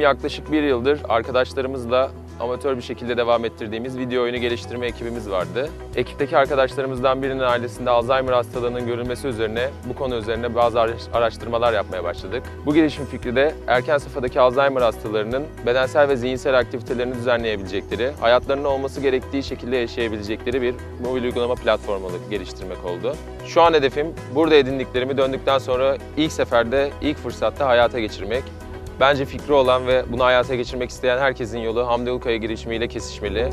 yaklaşık bir yıldır arkadaşlarımızla amatör bir şekilde devam ettirdiğimiz video oyunu geliştirme ekibimiz vardı. Ekipteki arkadaşlarımızdan birinin ailesinde Alzheimer hastalığının görülmesi üzerine bu konu üzerine bazı araş- araştırmalar yapmaya başladık. Bu gelişim fikri de erken safhadaki Alzheimer hastalarının bedensel ve zihinsel aktivitelerini düzenleyebilecekleri, hayatlarının olması gerektiği şekilde yaşayabilecekleri bir mobil uygulama platformu geliştirmek oldu. Şu an hedefim burada edindiklerimi döndükten sonra ilk seferde, ilk fırsatta hayata geçirmek. Bence fikri olan ve bunu hayata geçirmek isteyen herkesin yolu Hamdi Ulukaya girişimiyle kesişmeli.